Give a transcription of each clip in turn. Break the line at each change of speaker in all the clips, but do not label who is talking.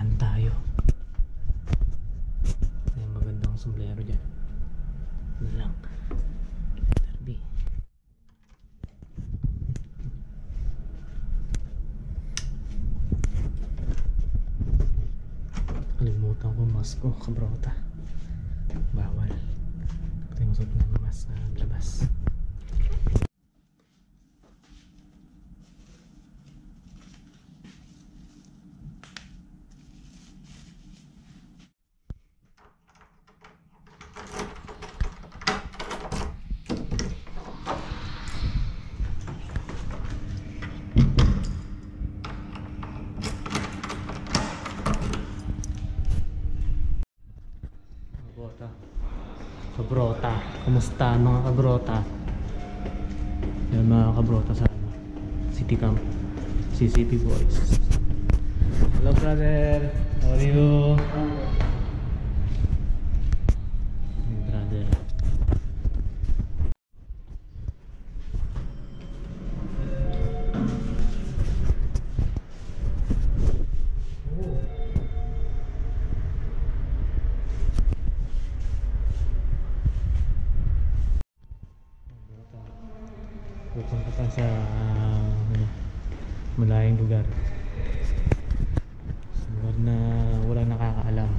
saan tayo? May magandang sombrero dyan. Ano lang? Letter B. Kalimutan ko mask ko kabrota. Bawal. Tingusot na yung mask na labas. Kabrota. Kumusta mga kabrota? Yan mga kabrota sa City Camp. CCP Boys. Hello brother. How are you? Pupunta pa sa ah, ano, malayong lugar. Sa lugar na walang nakakaalam.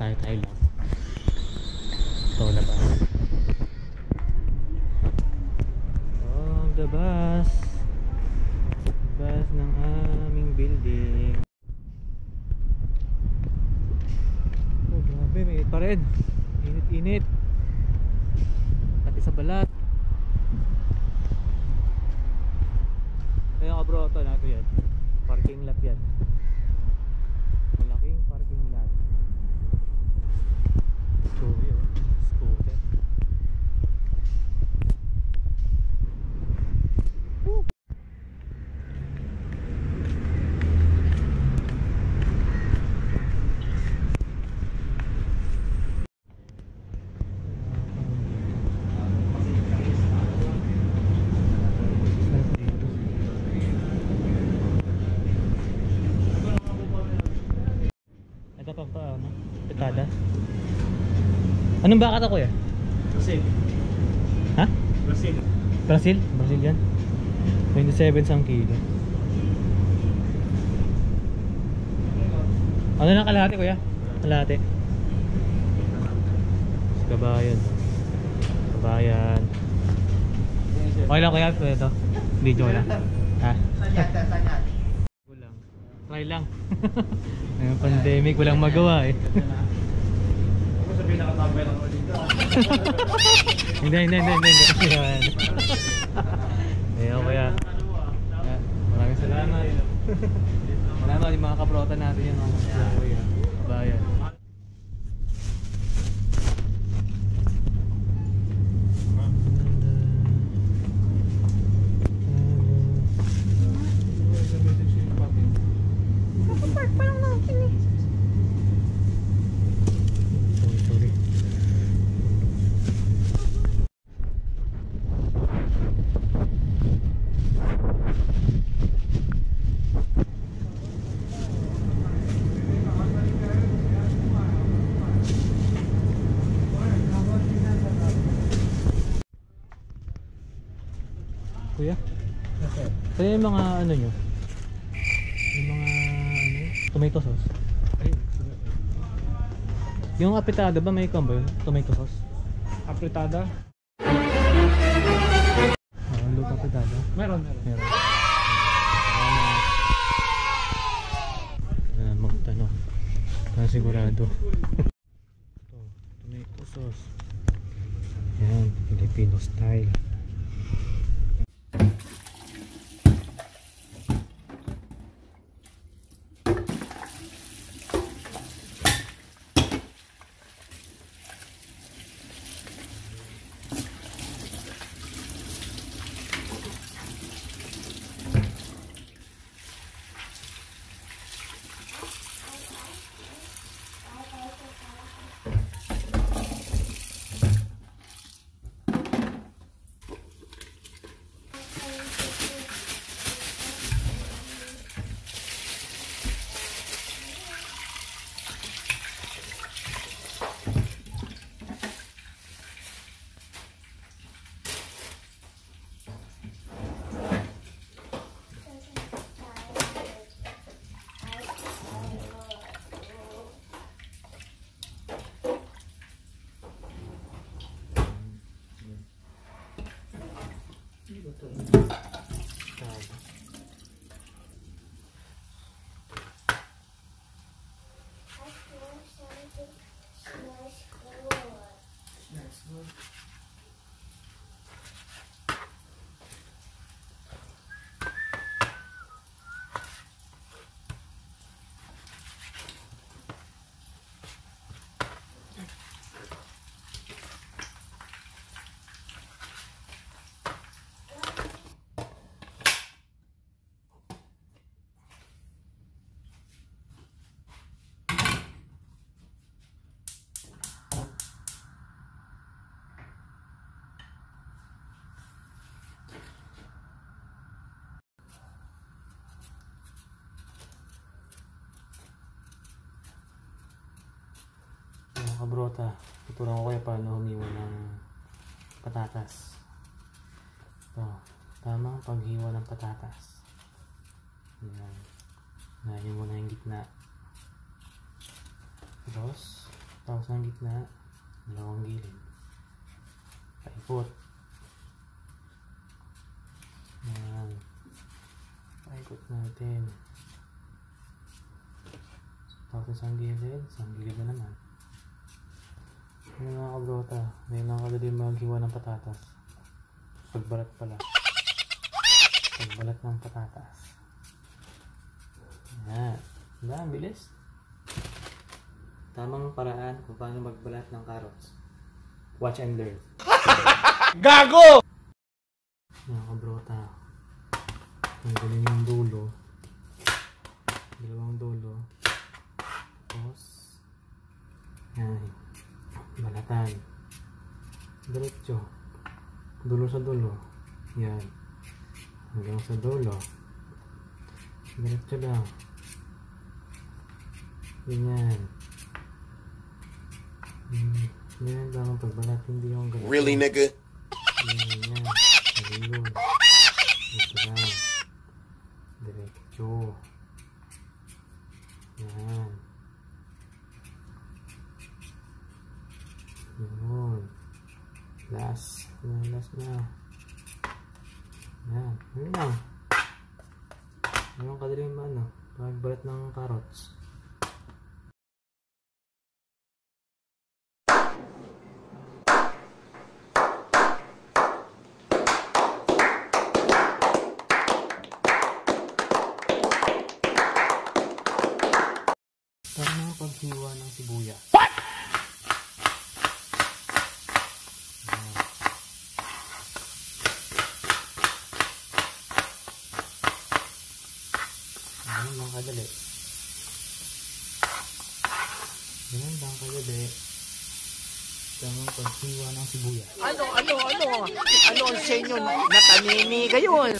Tayo-tayo lang. Ito labas. Oh, ang labas. Labas ng aming building. Oh, grabe. May init pa rin. Init-init. Pati sa balat. Kabroto na ito yan. Parking lot yan. Malaking parking lot. Chewy oh. Scooter. Woo! Ito pa pa ano? Pitada. Anong baka to kuya?
Brazil.
Ha?
Brazil.
Brazil? Brazil yan. 27 sa kilo. Ano lang kalahati kuya? Kalahati. Kabayan. Kabayan. Okay lang kuya ito. Video lang. Ha? Kulang. Try lang. Ngayong pandemic, walang magawa eh.
Ako sabihin nakatambay lang ako dito.
hindi, hindi, hindi, hindi. hindi. Yan. Ayun kuya. Yan. Maraming salamat. Salamat yung mga kaprota natin yung mga kuya. Kabayan. Kaya yung mga ano nyo? Yung mga ano, tomato sauce. Yung apitada ba may combo yun? Tomato sauce?
Apritada?
Ah, luto apitada?
Meron, meron.
Meron. Ah, magtanong. Para sigurado. Ito, tomato sauce. Yan, Filipino style. Mga kabrota, tuturuan ko kayo paano humiwa ng patatas. Ito, tamang paghiwa ng patatas. Yan. Unahin mo na yung gitna. Tapos, tapos ng gitna, dalawang gilid. Paikot. Yan. Paikot natin. Tapos isang gilid, isang gilid na naman. Ano mga kabrota, ngayon lang kadali maghiwa ng patatas. Pagbalat pala. Pagbalat ng patatas. Yan. Diba, ang bilis? Tamang paraan kung paano magbalat ng carrots. Watch and learn.
Gago!
Mga kabrota. Tanggalin yung dulo. Dalawang dulo. Tapos, yan. Balatan. Diretso. Dulo sa dulo. Yan. Hanggang sa dulo. Diretso lang. Ganyan. Hmm. Yan lang ang pagbalat. Hindi yung ganito.
Really, nigga?
Yan, yan. Ayun. Ito lang. Diretso. Yan. Yun. Last na. Yan. Yun lang. Ano kadali yung ano? Pagbalat ng carrots. Tamang paghiwa ng sibuyas. What? Ganun lang kadali. Ganun lang kadali. Tamang paghiwa ng sibuyas.
Ano, ano, ano? Ano ang sa inyo? Natanini kayo.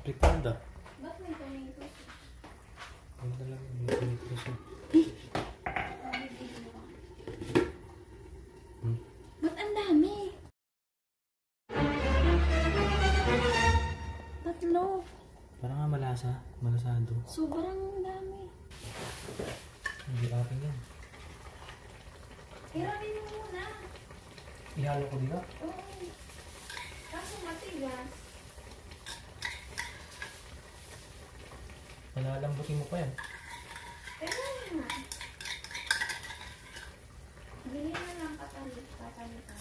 Fritada.
Ba't may tomato?
Ang talaga, may tomato siya.
Ba't ang dami? Tatlo.
Parang nga malasa. Malasado.
Sobrang dami.
Hindi akin yan.
Hiramin mo muna.
Ihalo ko dito.
Oo. Kaso matigas.
Palalambutin mo pa yan.
Bili na lang patal ulit papalitan.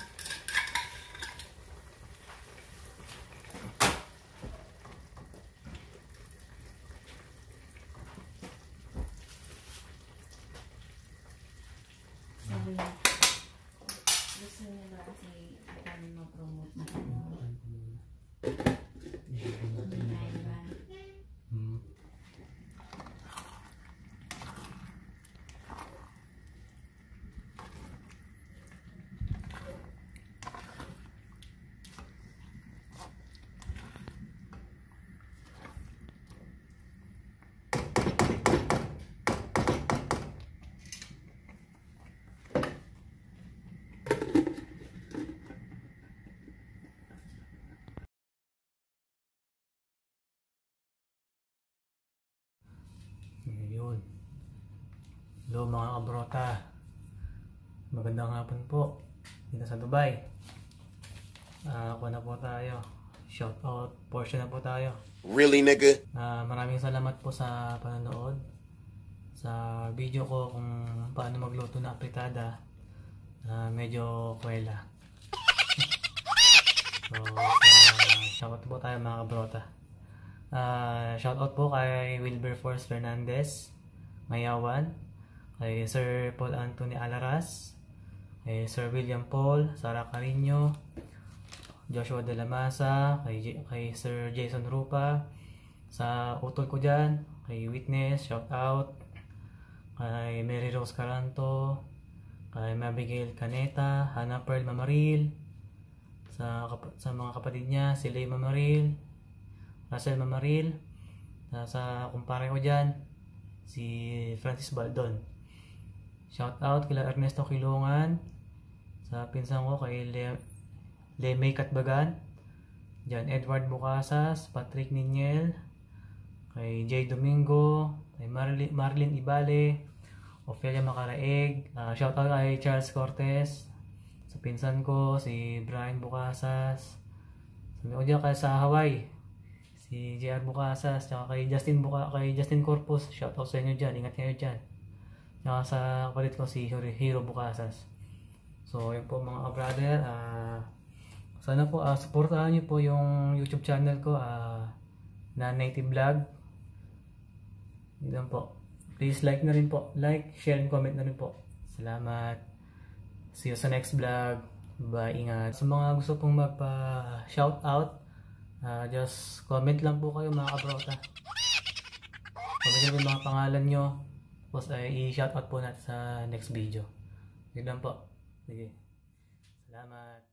Sabi niya, gusto niya ba kasi paano ma-promote na ano? Hindi na, di ba?
Hmm. Yun. Hello kabrota. Magandang hapon po. Dito sa Dubai. Ah, ako na po tayo. Shout out portion na po tayo.
Really, nigga?
Ah, maraming salamat po sa panonood. Sa video ko kung paano magluto na apritada. Ah, medyo kwela. so, ah, shout out po tayo mga kabrota. Ah, shout out po kay Wilberforce Fernandez, Mayawan, kay Sir Paul Anthony Alaras, kay Sir William Paul, Sara Carino, Joshua De La Masa, kay, J- kay Sir Jason Rupa, sa utol ko dyan, kay Witness, shout out, kay Mary Rose Caranto, kay Abigail Caneta, Hannah Pearl Mamaril, sa, sa mga kapatid niya, si Leigh Mamaril, Russell Mamaril, sa, sa kumpare ko dyan, si Francis Baldon. Shout out kila Ernesto Kilungan, sa pinsan ko kay Le, Lemay Katbagan, John Edward Bukasas, Patrick Niniel, kay Jay Domingo, kay Marlin, Marlin Ibale, Ophelia Macaraeg, ah, shout out kay Charles Cortez, sa pinsan ko, si Brian Bukasas, sabi ko dyan kay sa Hawaii, si JR Bukasas, tsaka kay Justin Buka, kay Justin Corpus, shout out sa inyo dyan, ingat kayo dyan. Tsaka sa ko si Hero, Bukasas. So, yun po mga ka-brother, ah, sana po, ah, supportahan niyo po yung YouTube channel ko, ah, na Native Vlog. Yun lang po. Please like na rin po. Like, share, and comment na rin po. Salamat. See you sa next vlog. Bye, ingat. Sa mga gusto pong magpa-shout out, Ah, just comment lang po kayo mga kabrota. Comment nyo po yung mga pangalan nyo. Tapos ay i-shoutout po natin sa next video. Yun po. Sige. Salamat.